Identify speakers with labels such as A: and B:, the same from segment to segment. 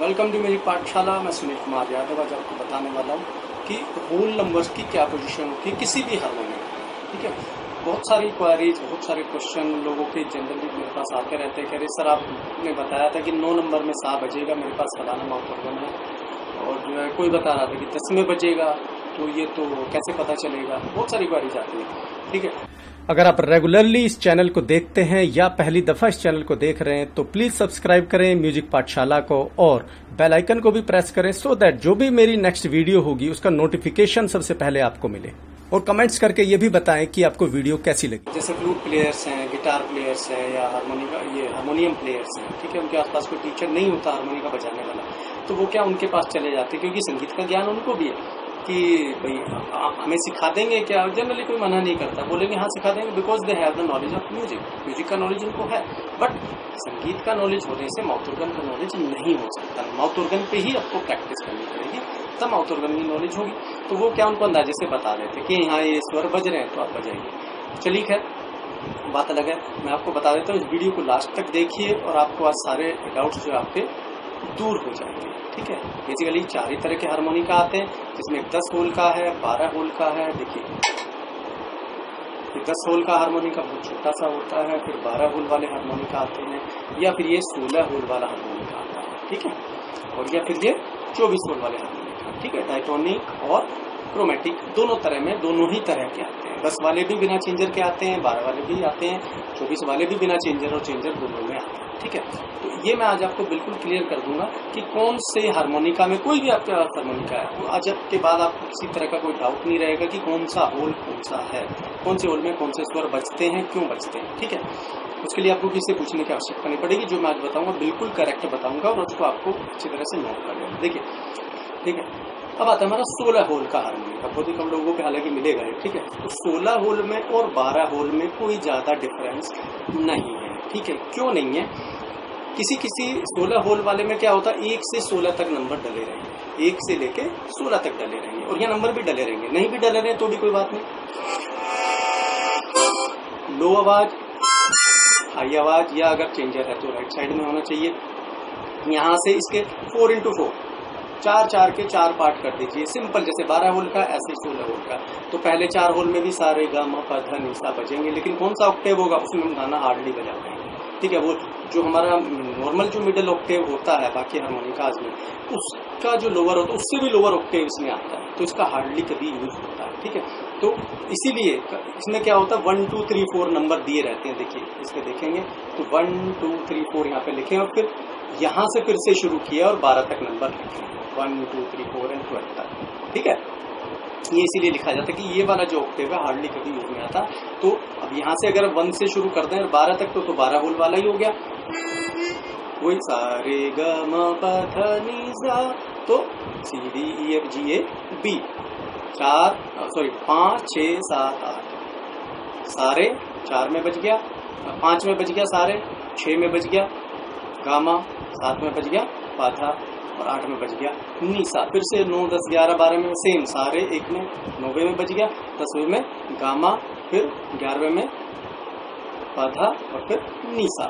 A: Welcome to मेरी पाठशाला। मैं सुनील कुमार यादव। आज आपको बताने वाला हूँ कि होल नंबर्स की क्या पोजीशन होती है, किसी भी हारमोनी में। ठीक है? बहुत सारी क्वारीज बहुत सारे क्वेश्चन लोगों के जनरली मेरे पास आते रहते हैं। कह रहे सर, आपने बताया था कि नौ नंबर में सा बजेगा, मेरे पास फलाना माउथोर्गन है और कोई बता रहा था कि दस में बजेगा तो ये तो कैसे पता चलेगा? बहुत सारी क्वारीज आती है। ठीक है?
B: अगर आप रेगुलरली इस चैनल को देखते हैं या पहली दफ़ा इस चैनल को देख रहे हैं तो प्लीज़ सब्सक्राइब करें म्यूज़िक पाठशाला को और बेल आइकन को भी प्रेस करें सो so दैट जो भी मेरी नेक्स्ट वीडियो होगी, उसका नोटिफिकेशन सबसे पहले आपको मिले। और कमेंट्स करके ये भी बताएँ कि आपको वीडियो कैसी लगी।
A: जैसे फ्लूट प्लेयर्स हैं गिटार प्लेयर्स हैं या हारमोनी ये हारमोनियम प्लेयर्स हैं, ठीक है? उनके आसपास कोई टीचर नहीं होता हारमोनी का बजाने वाला तो वो क्या उनके पास चले जाते क्योंकि संगीत का ज्ञान उनको भी है। कि भाई हमें सिखा देंगे क्या? जनरली कोई मना नहीं करता। बोलेंगे हाँ सिखा देंगे because they have the knowledge of music music का नॉलेज उनको है। बट संगीत का नॉलेज होने से माउथोर्गन का नॉलेज नहीं हो सकता। माउथोर्गन पे ही आपको प्रैक्टिस करनी पड़ेगी। तब माउथोर्गन की नॉलेज होगी। तो वो क्या उनको अंदाजे से बता देते कि यहाँ ये स्वर बज रहे हैं तो आप बजाइए। चलिए, खैर, बात अलग है। मैं आपको बता देता हूँ, इस वीडियो को लास्ट तक देखिए और आपको आज सारे डाउट्स जो आपके दूर हो जाएँगे। ठीक है? बेसिकली चार ही तरह के हारमोनिका आते हैं, जिसमें दस होल का है, बारह होल का है, देखिए। दस होल का हारमोनिका बहुत छोटा सा होता है, फिर बारह होल वाले हारमोनिका आते हैं, या फिर ये सोलह होल वाला हारमोनिका आता है, ठीक है? और या फिर ये चौबीस होल वाले हारमोनिका ठीक है? डायटोनिक और क्रोमेटिक दोनों तरह में, दोनों ही तरह के आते हैं। दस वाले भी बिना चेंजर के आते हैं, बारह वाले भी आते हैं, चौबीस वाले भी बिना चेंजर और चेंजर दोनों में आते हैं, ठीक है? ये मैं आज आपको बिल्कुल क्लियर कर दूँगा कि कौन से हारमोनिका में, कोई भी आपके पास हारमोनिका है तो आज के बाद आपको किसी तरह का कोई डाउट नहीं रहेगा कि कौन सा होल कौन सा है, कौन से होल में कौन से स्वर बचते हैं, क्यों बचते हैं, ठीक है? उसके लिए आपको किसी पूछने की आवश्यकता नहीं पड़ेगी, जो मैं आज बताऊँगा बिल्कुल करेक्ट बताऊँगा और उसको आपको अच्छी तरह से नोट कर लेना देखिए, ठीक है? अब आता है हमारा सोलह होल का हारमोनिका बहुत ही कम लोगों को हालाँकि मिलेगा ठीक है? तो सोलह होल में और बारह होल में कोई ज़्यादा डिफरेंस नहीं है, ठीक है? क्यों नहीं है? किसी किसी सोलह होल वाले में क्या होता है, एक से सोलह तक नंबर डले रहेंगे। एक से लेके सोलह तक डले रहेंगे। और ये नंबर भी डले रहेंगे। नहीं भी डले रहे तो भी कोई बात नहीं। लो आवाज़, हाई आवाज़, या अगर चेंजर है तो राइट साइड में होना चाहिए। यहाँ से इसके फोर इंटू फोर चार चार के चार पार्ट कर दीजिए। सिंपल जैसे बारह होल का, ऐसे सोलह होल का। तो पहले चार होल में भी सारे गा मा पा निशा बजेंगे। लेकिन कौन सा ऑक्टेव होगा, उसमें हम गाना हार्डली बजा पाएँगे ठीक है, वो जो हमारा नॉर्मल जो मिडिल ऑक्टेव होता है, बाकी हारमोनिकाज में, उसका जो लोअर होता है, उससे भी लोअर ऑक्टेव इसमें आता है तो इसका हार्डली कभी यूज़ होता है, ठीक है। तो इसीलिए इसमें क्या होता है one two three four number दिए रहते हैं, देखिए इसमें देखेंगे तो वन टू थ्री फोर यहाँ पे लिखे, और फिर यहाँ से फिर से शुरू किया और बारह तक नंबर लिखे one two three four and twelve तक, ठीक है। ये इसीलिए लिखा जाता है कि ये वाला जो ऑक्टेव है हार्डली कभी यूज़ नहीं आता। तो अब यहाँ से अगर वन से शुरू कर दें बारह तक तो, तो बारह होल वाला ही हो गया। वही सारे तो C D E F G A B चार सॉरी पाँच छ सात आठ। सारे चार में बच गया पाँच में बच गया सारे छ में बच गया गामा सात में बच गया पाथा और आठ में बच गया नीसा फिर से नौ, दस, ग्यारह, बारह में सेम सारे एक में, नौवे में बच गया, दसवें में गामा, फिर ग्यारहवें में पाधा और फिर नीसा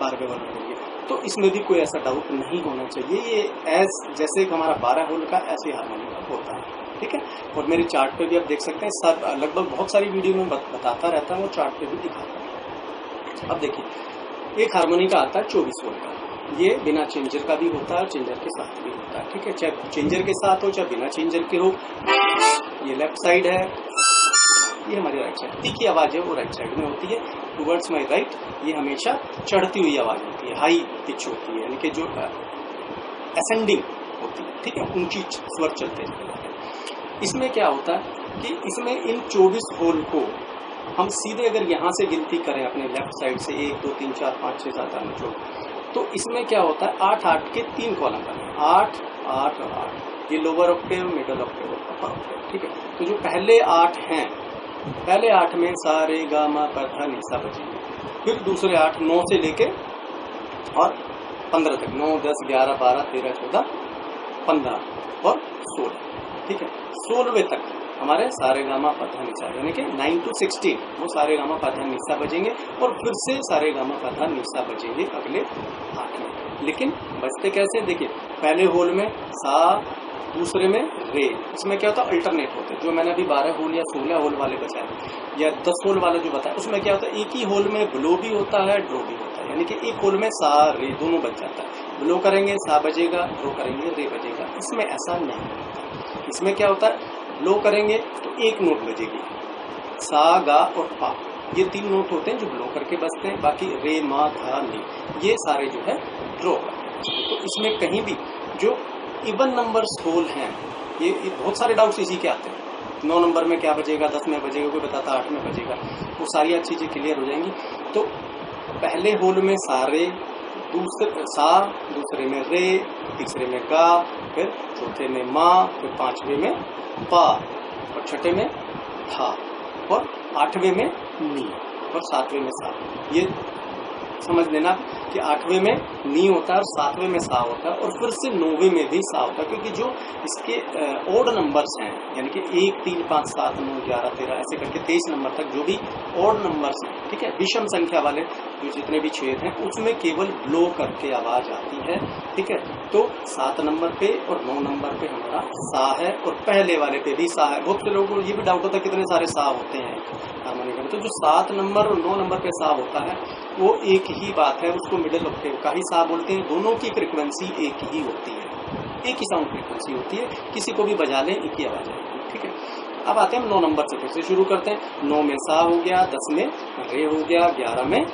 A: बारहवें वाला बच गया। तो इसमें भी कोई ऐसा डाउट नहीं होना चाहिए। ये एज जैसे हमारा बारह होल का ऐसे हारमोनियम होता है। ठीक है? और मेरे चार्ट पे भी आप देख सकते हैं, सब, लगभग बहुत सारी वीडियो में बताता रहता हूँ वो चार्ट पे भी दिखाता है। अब देखिए, एक हारमोनी का आता है चौबीस वोल्ट का। ये बिना चेंजर का भी होता है चेंजर के साथ भी होता है। ठीक है, चाहे चेंजर के साथ हो, चाहे बिना चेंजर के हो, ये लेफ़्ट साइड है। ये हमारी राइट साइड ती की आवाज़ है, वो राइट साइड में होती है। टूवर्ड्स माई राइट ये हमेशा चढ़ती हुई आवाज़ होती है। हाई पिच होती है, यानी कि जो असेंडिंग होती है। ठीक है, ऊँची स्वर चलते हैं। इसमें क्या होता है कि इसमें इन 24 होल को हम सीधे अगर यहाँ से गिनती करें अपने लेफ़्ट साइड से, एक, दो, तीन, चार, पाँच, छह, सात, आठ, नौ तो इसमें क्या होता है? आठ आठ के तीन कॉलम बने आठ आठ और आठ। ये लोअर ऑक्टेव मिडल ऑक्टेव और अपर ऑक्टेव ठीक है? तो जो पहले आठ हैं, पहले आठ में सारे गामा पथा निशा बजेंगे फिर दूसरे आठ नौ से लेके और पंद्रह तक, नौ, दस, ग्यारह, बारह, तेरह, चौदह, पंद्रह और सोलह, ठीक है? सोलहवे तक। हमारे सारे गामा पधा निशा यानी कि नाइन टू सिक्सटीन वो सारे गामा पधा निशा बजेंगे और फिर से सारे गामा पधा निशा बजेंगे अगले आठ में। लेकिन बजते कैसे? देखिए, पहले होल में सा, दूसरे में रे। इसमें क्या होता? है अल्टरनेट होते। जो मैंने अभी बारह होल या सोलह होल वाले बचाए, या दस होल वाला जो बताया उसमें क्या होता है? एक ही होल में ब्लो भी होता है ड्रो भी होता है। यानी कि एक होल में सा, रे दोनों बच जाता है। ब्लो करेंगे, सा बजेगा ड्रो करेंगे, रे बजेगा। इसमें ऐसा नहीं होता। इसमें क्या होता है? ब्लो करेंगे तो एक नोट बजेगी। सा गा और पा। ये तीन नोट होते हैं जो ब्लो करके बजते हैं बाकी रे मा धा नी। ये सारे जो है ड्रॉ तो इसमें कहीं भी जो इवन नंबर होल हैं ये, ये बहुत सारे डाउट्स इसी के आते हैं। नौ नंबर में क्या बजेगा दस में बजेगा कोई बताता आठ में बजेगा। वो सारी चीज़ें क्लियर हो जाएँगी। तो पहले होल में सारे दूसरे सा दूसरे में रे तीसरे में गा फिर चौथे में माँ, फिर पांचवे में पा और छठे में था और आठवें में नी, और सातवें में सा। ये समझ लेना कि आठवें में नी होता है और सातवें में सा होता है और फिर से नौवे में भी सा होता है, क्योंकि जो इसके ओड नंबर्स हैं, यानी कि एक, तीन, पाँच, सात, नौ, ग्यारह, तेरह, ऐसे करके तेईस नंबर तक जो भी ओड नंबर्स हैं, ठीक है, विषम संख्या वाले जो जितने भी छेद हैं, उसमें केवल ब्लो करके आवाज़ आती है, ठीक है। तो सात नंबर पे और नौ नंबर पे हमारा सा है और पहले वाले पे भी सा है। बहुत से लोगों को ये भी डाउट होता है कितने सारे सा होते हैं, हारमोनियम तो जो सात नंबर और नौ नंबर पे सा होता है वो एक ही बात है, उसको मिडिल ऑक्टेव का ही सा बोलते हैं, दोनों की फ्रिक्वेंसी एक ही होती है। एक ही साउंड फ्रिक्वेंसी होती है, किसी को भी बजा लें, एक ही आवाज़ आएगी, ठीक है? अब आते हैं नौ नंबर से फिर से शुरू करते हैं। नौ में सा हो गया, दस में रे हो गया, ग्यारह में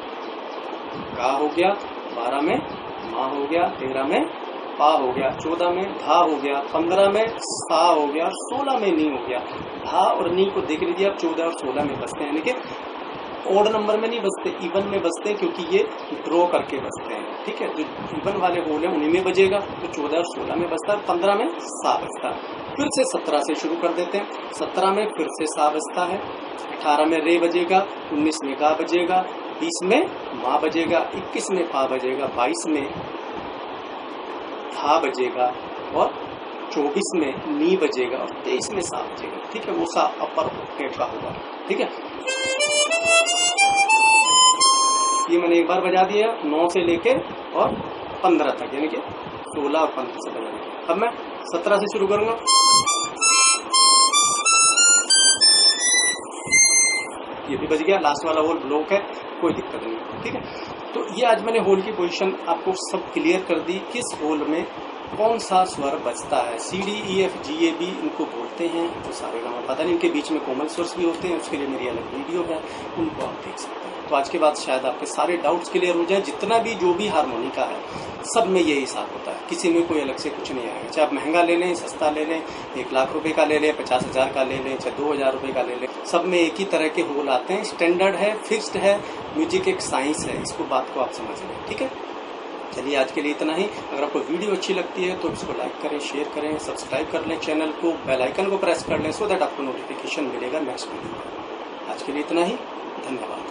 A: का हो गया, बारह में मा हो गया, तेरह में पा हो गया, चौदह में धा हो गया, पंद्रह में सा हो गया, सोलह में नी हो गया। धा और नी को देख लीजिए, आप चौदह और सोलह में बसते हैं, यानी कि ओड नंबर में नहीं बसते इवन में बसते क्योंकि ये ड्रॉ करके बसते हैं, ठीक है? जो इवन वाले होल है, उन्हीं में बजेगा तो चौदह और सोलह में बसता है, पंद्रह में सा बसता है। फिर से सत्रह से शुरू कर देते हैं। सत्रह में फिर से सा बजता है, अठारह में रे बजेगा, उन्नीस में गा बजेगा, बीस में माँ बजेगा, इक्कीस में पा बजेगा, बाईस में था बजेगा, और चौबीस में नी बजेगा, और तेईस में सा बजेगा, ठीक है? वो सा अपर ऑक्टेव का होगा, ठीक है? ये मैंने एक बार बजा दिया नौ से लेके और पंद्रह तक, यानी कि सोलह और पंद्रह से बजा दिया। अब मैं सत्रह से शुरू करूँगा। ये भी बज गया लास्ट वाला होल ब्लॉक है, कोई दिक्कत नहीं। ठीक है? तो ये आज मैंने होल की पोजीशन आपको सब क्लियर कर दी, किस होल में कौन सा स्वर बचता है? C D E F G A B इनको बोलते हैं। तो सारे गाँव पता नहीं, इनके बीच में कोमल स्वर्स भी होते हैं, उसके लिए मेरी अलग वीडियो है, उनको आप देख सकते हैं। तो आज के बाद शायद आपके सारे डाउट्स क्लियर हो जाए, जितना भी जो भी हारमोनिका है, सब में यही हिसाब होता है। किसी में कोई अलग से कुछ नहीं आएगा। चाहे आप महँगा ले लें, सस्ता ले लें, एक लाख रुपए का ले लें, पचास हज़ार का ले लें, चाहे दो हज़ार रुपए का ले लें, सब में एक ही तरह के होल आते हैं। स्टैंडर्ड है फिक्स्ड है म्यूज़िक एक साइंस है, इसको बात को आप समझ लें, ठीक है? चलिए आज के लिए इतना ही। अगर आपको वीडियो अच्छी लगती है तो इसको लाइक करें शेयर करें सब्सक्राइब कर लें चैनल को बेल आइकन को प्रेस कर लें सो दैट आपको नोटिफिकेशन मिलेगा नेक्स्ट वीडियो आज के लिए इतना ही। धन्यवाद।